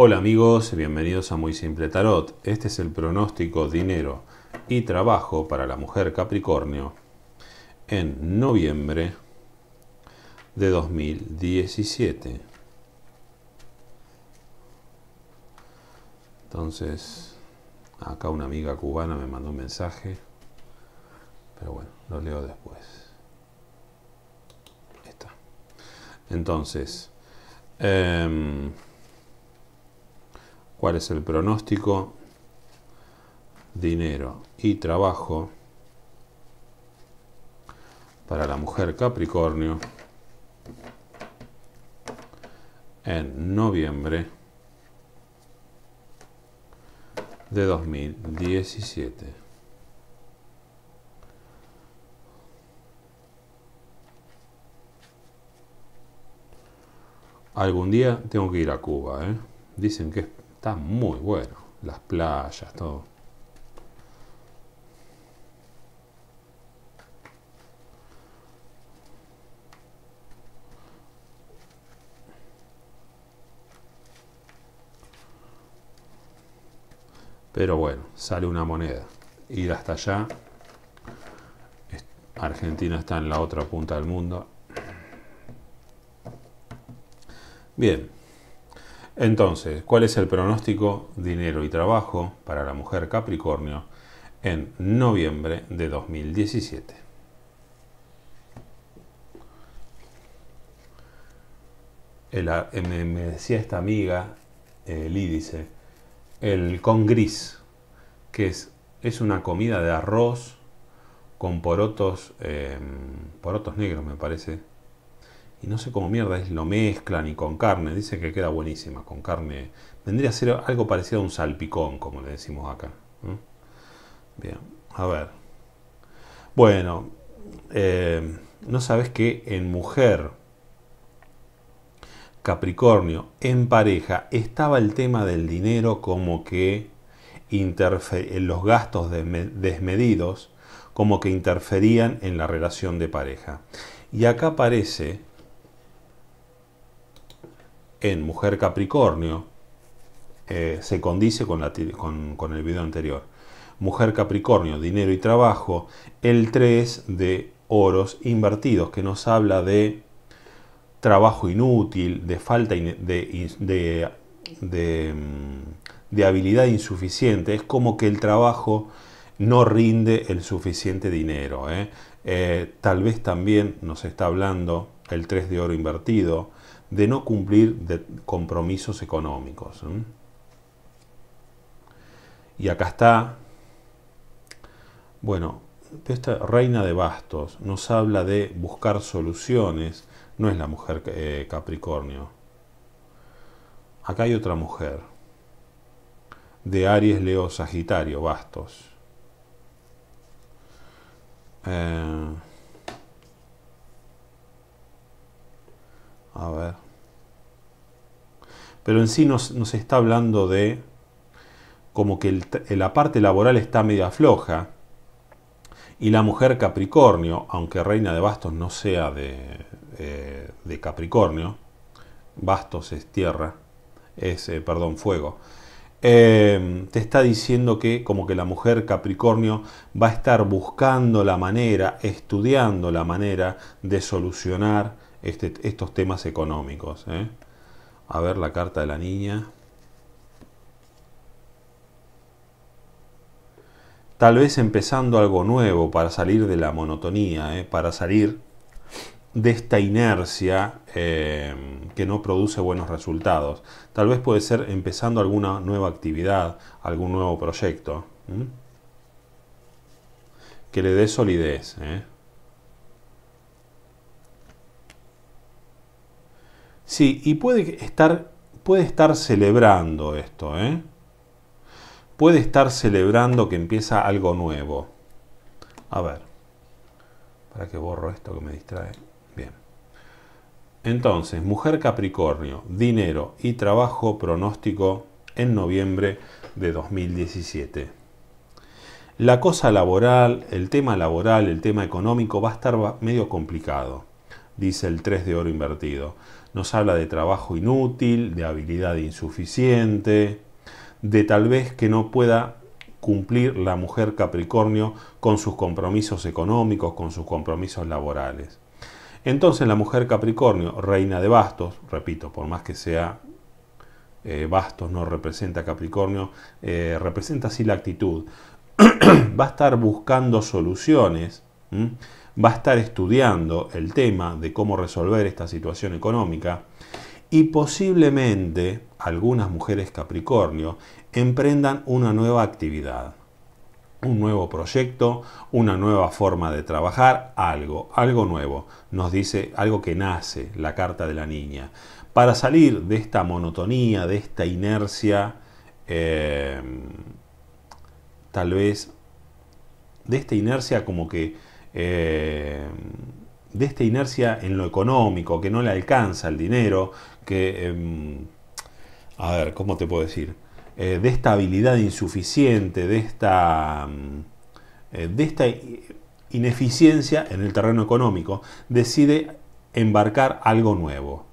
Hola amigos, bienvenidos a Muy Simple Tarot. Este es el pronóstico dinero y trabajo para la mujer Capricornio en noviembre de 2017. Entonces, acá una amiga cubana me mandó un mensaje, pero bueno, lo leo después. Está. Entonces, eh, cuál es el pronóstico, dinero y trabajo para la mujer Capricornio en noviembre de 2017. Algún día tengo que ir a Cuba, ¿eh? Dicen que Está muy bueno. Las playas, todo. Pero bueno, sale una moneda. Ir hasta allá. Argentina está en la otra punta del mundo. Bien. Entonces, ¿cuál es el pronóstico dinero y trabajo para la mujer Capricornio en noviembre de 2017? me, decía esta amiga, eh, Lídice, el con gris, que es, es una comida de arroz con porotos, em, porotos negros me parece, y no sé cómo mierda es, lo mezclan y con carne, dice que queda buenísima, con carne. Vendría a ser algo parecido a un salpicón, como le decimos acá. Bien, a ver. Bueno, eh, no sabes que en mujer, Capricornio, en pareja, estaba el tema del dinero como que en los gastos desmedidos, como que interferían en la relación de pareja. Y acá aparece en Mujer Capricornio eh, se condice con, con, el video anterior. Mujer Capricornio, dinero y trabajo, el 3 de oros invertidos, que nos habla de trabajo inútil, de falta de, de, mm, de, habilidad insuficiente. Es como que el trabajo no rinde el suficiente dinero. ¿eh? Eh, tal vez también nos está hablando el 3 de oro invertido, de no cumplir de compromisos económicos. Y acá está, bueno, esta reina de bastos nos habla de buscar soluciones, no es la mujer eh, Capricornio. Acá hay otra mujer, de Aries, Leo, Sagitario, bastos. Eh, A ver. Pero en sí nos, está hablando de como que la parte laboral está media floja y la mujer Capricornio, aunque reina de bastos no sea de, eh, de Capricornio, bastos es tierra, es, eh, perdón, fuego, eh, te está diciendo que como que la mujer Capricornio va a estar buscando la manera, estudiando la manera de solucionar este, estos temas económicos. ¿eh? A ver la carta de la niña. Tal vez empezando algo nuevo para salir de la monotonía, ¿eh? para salir de esta inercia eh, que no produce buenos resultados. Tal vez puede ser empezando alguna nueva actividad, algún nuevo proyecto. Que le dé solidez. Sí, y puede estar, puede estar celebrando esto, ¿eh? Puede estar celebrando que empieza algo nuevo. A ver, para que borro esto que me distrae. Bien. Entonces, mujer Capricornio, dinero y trabajo pronóstico en noviembre de 2017. La cosa laboral, el tema laboral, el tema económico va a estar medio complicado, dice el 3 de oro invertido nos habla de trabajo inútil, de habilidad insuficiente, de tal vez que no pueda cumplir la mujer Capricornio con sus compromisos económicos, con sus compromisos laborales. Entonces la mujer Capricornio, reina de bastos, repito, por más que sea eh, bastos no representa Capricornio, eh, representa así la actitud, va a estar buscando soluciones, va a estar estudiando el tema de cómo resolver esta situación económica y posiblemente algunas mujeres Capricornio emprendan una nueva actividad, un nuevo proyecto, una nueva forma de trabajar, algo, algo nuevo. Nos dice algo que nace, la carta de la niña. Para salir de esta monotonía, de esta inercia, eh, tal vez, de esta inercia como que, eh, de esta inercia en lo económico, que no le alcanza el dinero, que, em, a ver, ¿cómo te puedo decir? Eh, de esta habilidad insuficiente, de esta, mm, eh, de esta ineficiencia en el terreno económico, decide embarcar algo nuevo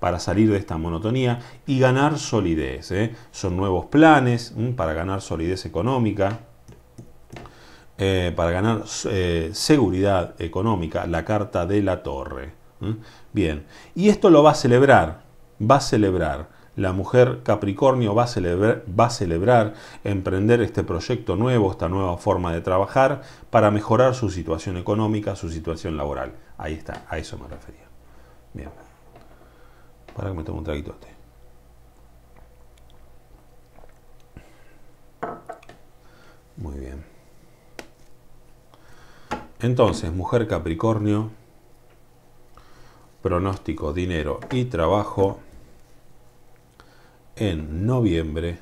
para salir de esta monotonía y ganar solidez. Son nuevos planes para ganar solidez económica, para ganar seguridad económica, la carta de la torre. Bien, y esto lo va a celebrar, va a celebrar la mujer Capricornio va a, celebrar, va a celebrar emprender este proyecto nuevo, esta nueva forma de trabajar para mejorar su situación económica, su situación laboral. Ahí está, a eso me refería. Bien. Para que me tome un traguito este. Muy bien. Entonces, mujer Capricornio, pronóstico, dinero y trabajo en noviembre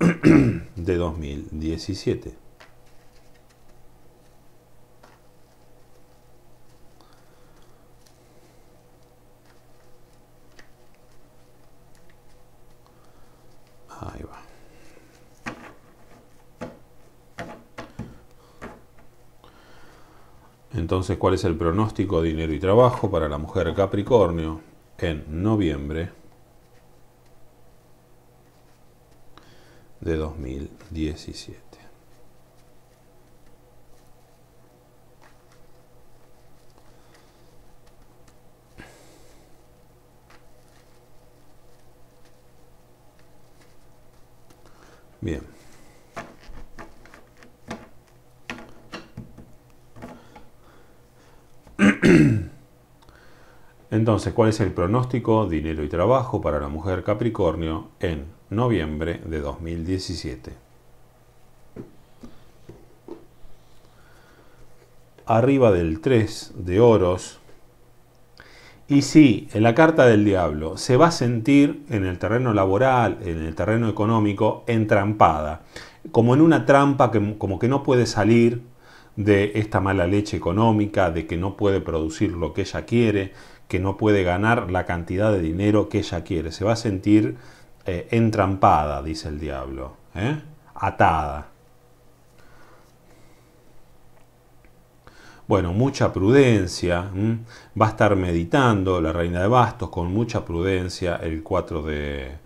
de 2017. Ahí va. Entonces, ¿cuál es el pronóstico dinero y trabajo para la mujer Capricornio en noviembre de 2017. Bien. Entonces, ¿cuál es el pronóstico, dinero y trabajo para la mujer Capricornio en noviembre de 2017? Arriba del 3 de oros. Y sí, en la carta del diablo se va a sentir en el terreno laboral, en el terreno económico, entrampada, como en una trampa que como que no puede salir de esta mala leche económica, de que no puede producir lo que ella quiere, que no puede ganar la cantidad de dinero que ella quiere. Se va a sentir eh, entrampada, dice el diablo, ¿eh? atada. Bueno, mucha prudencia. Va a estar meditando la reina de bastos con mucha prudencia el 4 de,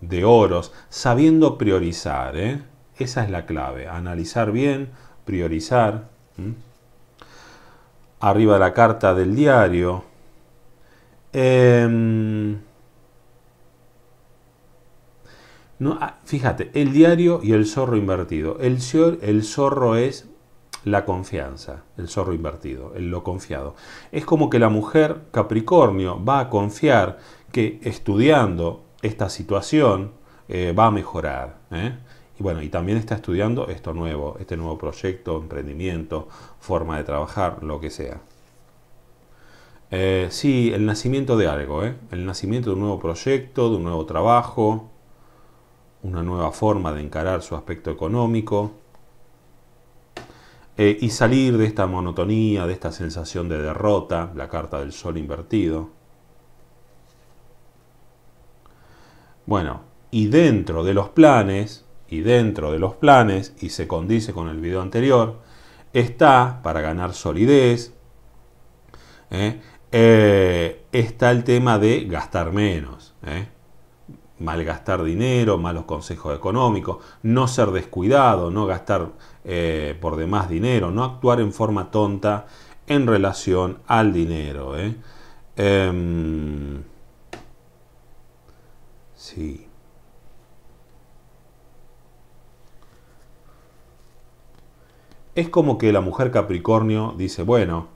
de oros, sabiendo priorizar. ¿eh? Esa es la clave. Analizar bien, priorizar. Arriba la carta del diario, Em, no, ah, fíjate, el diario y el zorro invertido. El, el zorro es la confianza, el zorro invertido, el lo confiado. Es como que la mujer Capricornio va a confiar que estudiando esta situación eh, va a mejorar. ¿eh? Y bueno, y también está estudiando esto nuevo, este nuevo proyecto, emprendimiento, forma de trabajar, lo que sea. Eh, sí, el nacimiento de algo, ¿eh? el nacimiento de un nuevo proyecto, de un nuevo trabajo, una nueva forma de encarar su aspecto económico eh, y salir de esta monotonía, de esta sensación de derrota, la carta del sol invertido. Bueno, y dentro de los planes, y dentro de los planes, y se condice con el video anterior, está, para ganar solidez, ¿eh? eh, está el tema de gastar menos. ¿eh? malgastar dinero, malos consejos económicos, no ser descuidado, no gastar por demás dinero, no actuar en forma tonta en relación al dinero. Em, sí. Es como que la mujer Capricornio dice, bueno,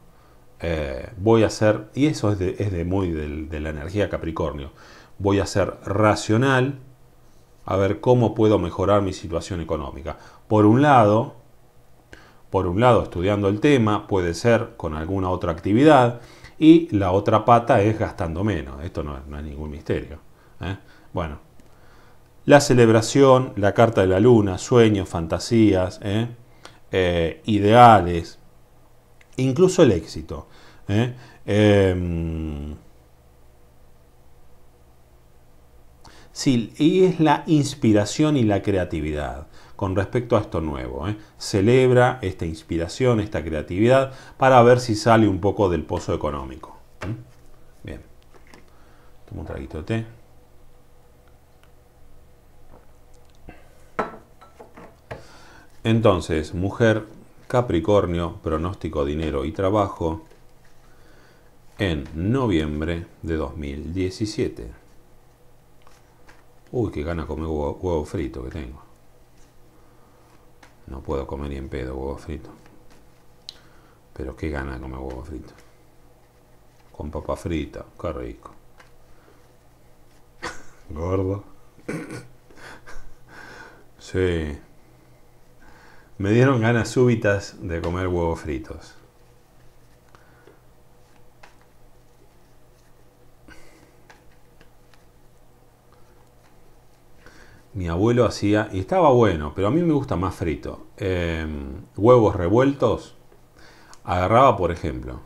eh, voy a hacer, y eso es de, muy de la energía Capricornio, voy a ser racional a ver cómo puedo mejorar mi situación económica. Por un lado, por un lado estudiando el tema, puede ser con alguna otra actividad, y la otra pata es gastando menos. Esto no, es ningún misterio. ¿eh? Bueno, la celebración, la carta de la luna, sueños, fantasías, ¿eh? Eh, ideales, incluso el éxito. Em, Sí, y es la inspiración y la creatividad con respecto a esto nuevo. ¿eh? Celebra esta inspiración, esta creatividad, para ver si sale un poco del pozo económico. Bien. Tomo un traguito de té. Entonces, mujer Capricornio, pronóstico dinero y trabajo en noviembre de 2017. Uy, qué gana comer huevo, frito que tengo. No puedo comer ni en pedo huevo frito. Pero qué gana comer huevo frito. Con papa frita, qué rico. Gordo. sí. Me dieron ganas súbitas de comer huevos fritos. mi abuelo hacía, y estaba bueno, pero a mí me gusta más frito, em, huevos revueltos, agarraba, por ejemplo,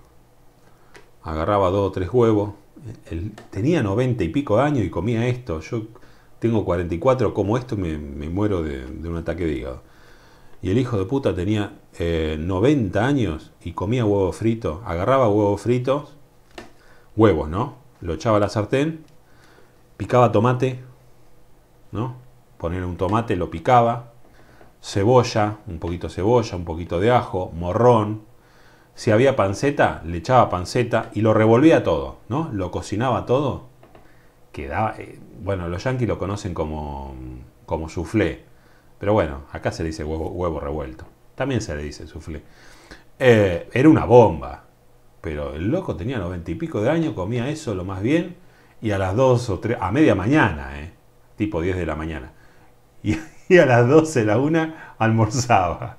agarraba dos o tres huevos, tenía 90 y pico de años y comía esto, yo tengo 44, como esto me, me muero de, un ataque de hígado. Y el hijo de puta tenía 90 eh, años y comía huevos fritos, agarraba huevos fritos, huevos, ¿no? Lo echaba a la sartén, picaba tomate, ¿no? poner un tomate, lo picaba, cebolla, un poquito de cebolla, un poquito de ajo, morrón. Si había panceta, le echaba panceta y lo revolvía todo, ¿no? Lo cocinaba todo. Quedaba, eh, bueno, los yanquis lo conocen como, como soufflé, pero bueno, acá se le dice huevo, revuelto. También se le dice soufflé. Eh, era una bomba, pero el loco tenía noventa y pico de años, comía eso lo más bien, y a las dos o tres, a media mañana, eh, tipo 10 de la mañana y, a las 12, la una, almorzaba.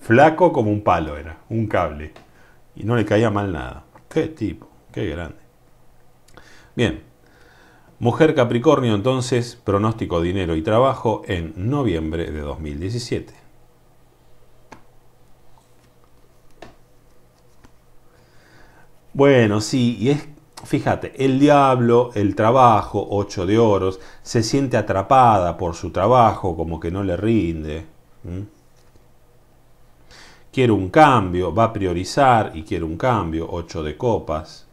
Flaco como un palo era, un cable. Y no le caía mal nada. Qué tipo, qué grande. Bien. Mujer Capricornio entonces, pronóstico dinero y trabajo en noviembre de 2017. Bueno, sí, y es Fíjate, el diablo, el trabajo, ocho de oros, se siente atrapada por su trabajo, como que no le rinde. Quiere un cambio, va a priorizar y quiere un cambio, ocho de copas.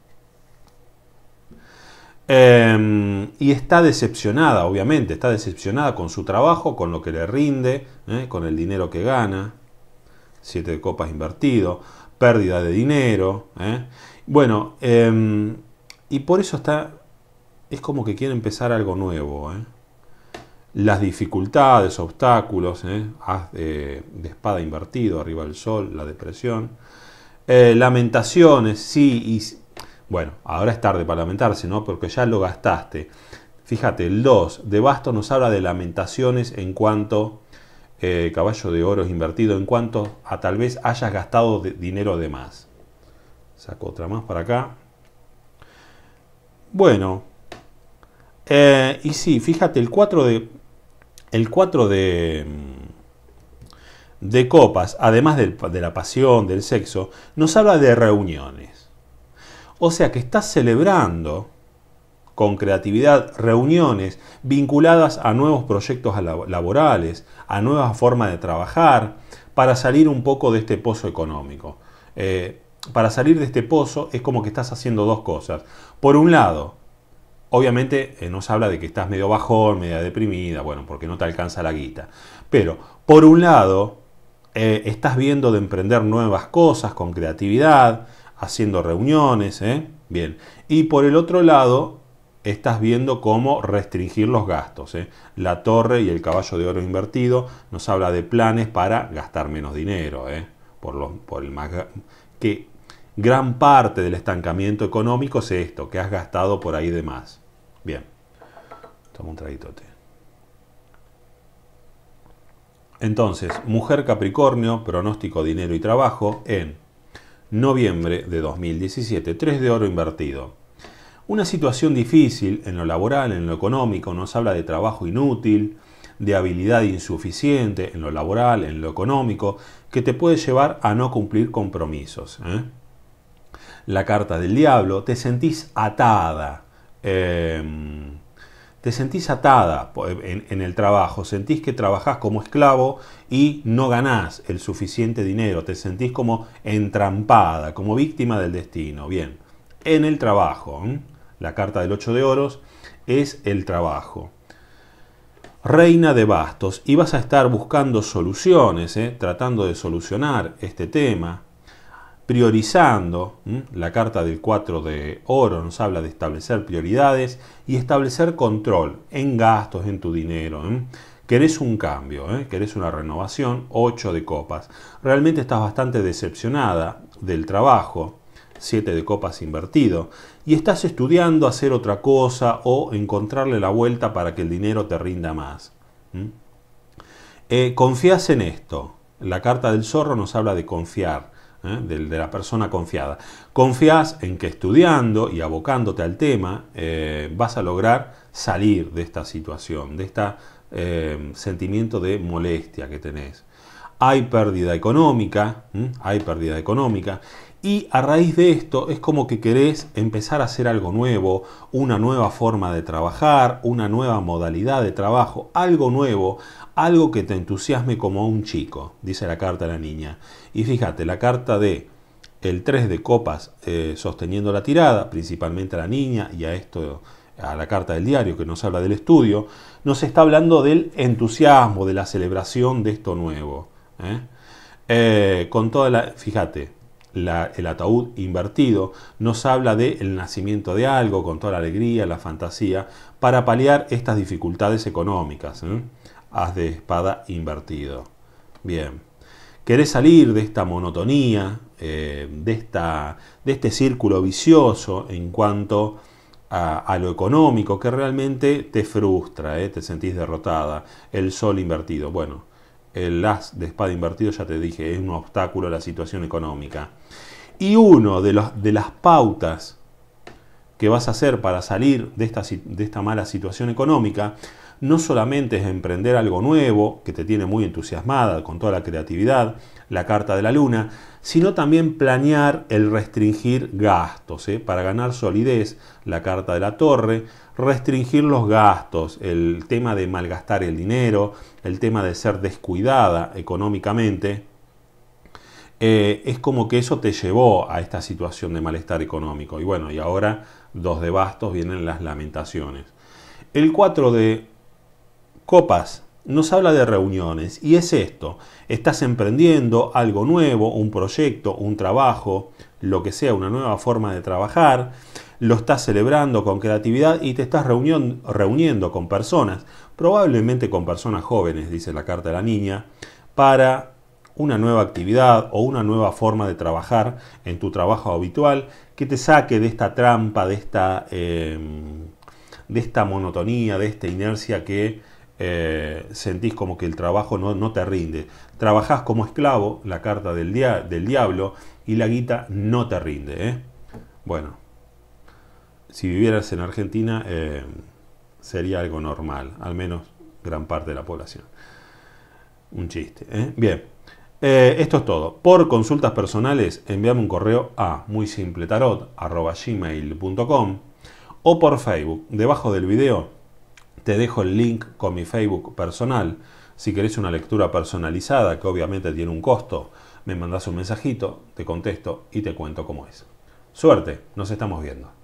Em, y está decepcionada, obviamente, está decepcionada con su trabajo, con lo que le rinde, ¿eh? con el dinero que gana. Siete de copas invertido, pérdida de dinero. ¿eh? Bueno, em, y por eso está, es como que quiere empezar algo nuevo. ¿eh? Las dificultades, obstáculos, ¿eh? de, espada invertido, arriba del sol, la depresión. Lamentaciones, sí, y bueno, ahora es tarde para lamentarse, ¿no? Porque ya lo gastaste. Fíjate, el 2 de basto nos habla de lamentaciones en cuanto caballo de oro es invertido, en cuanto a tal vez hayas gastado dinero de más. Saco otra más para acá. Bueno, eh, y sí, fíjate, el 4 de. El 4 de. de copas, además de la pasión, del sexo, nos habla de reuniones. O sea que estás celebrando con creatividad reuniones vinculadas a nuevos proyectos laborales, a nuevas formas de trabajar, para salir un poco de este pozo económico. Eh, para salir de este pozo es como que estás haciendo dos cosas. Por un lado, obviamente eh, nos habla de que estás medio bajón, media deprimida, bueno, porque no te alcanza la guita. Pero, por un lado, eh, estás viendo de emprender nuevas cosas con creatividad, haciendo reuniones, ¿eh? bien. Y por el otro lado, estás viendo cómo restringir los gastos. ¿eh? La torre y el caballo de oro invertido nos habla de planes para gastar menos dinero, ¿eh? por, por el que gran parte del estancamiento económico es esto, que has gastado por ahí de más. Bien, toma un traguito Entonces, mujer Capricornio, pronóstico dinero y trabajo en noviembre de 2017, 3 de oro invertido. Una situación difícil en lo laboral, en lo económico, nos habla de trabajo inútil, de habilidad insuficiente en lo laboral, en lo económico, que te puede llevar a no cumplir compromisos. ¿eh? La carta del diablo, te sentís atada. Em, te sentís atada en, el trabajo, sentís que trabajás como esclavo y no ganás el suficiente dinero, te sentís como entrampada, como víctima del destino. Bien, en el trabajo, la carta del 8 de oros es el trabajo. Reina de bastos, y vas a estar buscando soluciones, ¿eh? tratando de solucionar este tema, priorizando. La carta del 4 de oro nos habla de establecer prioridades y establecer control en gastos, en tu dinero. Querés un cambio, ¿eh? querés una renovación, 8 de copas. Realmente estás bastante decepcionada del trabajo, 7 de copas invertido, y estás estudiando hacer otra cosa o encontrarle la vuelta para que el dinero te rinda más. Eh, confías en esto. La carta del zorro nos habla de confiar. ¿Eh? de, la persona confiada. Confías en que estudiando y abocándote al tema eh, vas a lograr salir de esta situación, de este sentimiento de molestia que tenés. Hay pérdida económica, hay pérdida económica y a raíz de esto es como que querés empezar a hacer algo nuevo, una nueva forma de trabajar, una nueva modalidad de trabajo, algo nuevo, algo que te entusiasme como un chico, dice la carta de la niña. Y fíjate, la carta de el 3 de copas eh, sosteniendo la tirada, principalmente a la niña y a esto a la carta del diario que nos habla del estudio, nos está hablando del entusiasmo, de la celebración de esto nuevo. ¿eh? Eh, con toda la, fíjate, el ataúd invertido nos habla del nacimiento de algo, con toda la alegría, la fantasía, para paliar estas dificultades económicas haz de espada invertido. Bien. Querés salir de esta monotonía, eh, de, esta, de este círculo vicioso en cuanto a, lo económico que realmente te frustra, eh, te sentís derrotada. El sol invertido. Bueno, el as de espada invertido, ya te dije, es un obstáculo a la situación económica. Y uno de, de las pautas que vas a hacer para salir de esta, de esta mala situación económica no solamente es emprender algo nuevo, que te tiene muy entusiasmada con toda la creatividad, la carta de la luna, sino también planear el restringir gastos, ¿eh? para ganar solidez, la carta de la torre, restringir los gastos, el tema de malgastar el dinero, el tema de ser descuidada económicamente, eh, es como que eso te llevó a esta situación de malestar económico. Y bueno, y ahora dos de bastos vienen las lamentaciones. El 4 de Copas nos habla de reuniones y es esto, estás emprendiendo algo nuevo, un proyecto, un trabajo, lo que sea, una nueva forma de trabajar, lo estás celebrando con creatividad y te estás reuniendo con personas, probablemente con personas jóvenes, dice la carta de la niña, para una nueva actividad o una nueva forma de trabajar en tu trabajo habitual que te saque de esta trampa, de esta, em, de esta monotonía, de esta inercia que eh, sentís como que el trabajo no, te rinde. Trabajás como esclavo, la carta del, del diablo, y la guita no te rinde. ¿eh? Bueno, si vivieras en Argentina eh, sería algo normal, al menos gran parte de la población. Un chiste. Bien, esto es todo. Por consultas personales, envíame un correo a muy simple gmail.com o por Facebook. Debajo del video te dejo el link con mi Facebook personal. Si querés una lectura personalizada, que obviamente tiene un costo, me mandas un mensajito, te contesto y te cuento cómo es. Suerte, nos estamos viendo.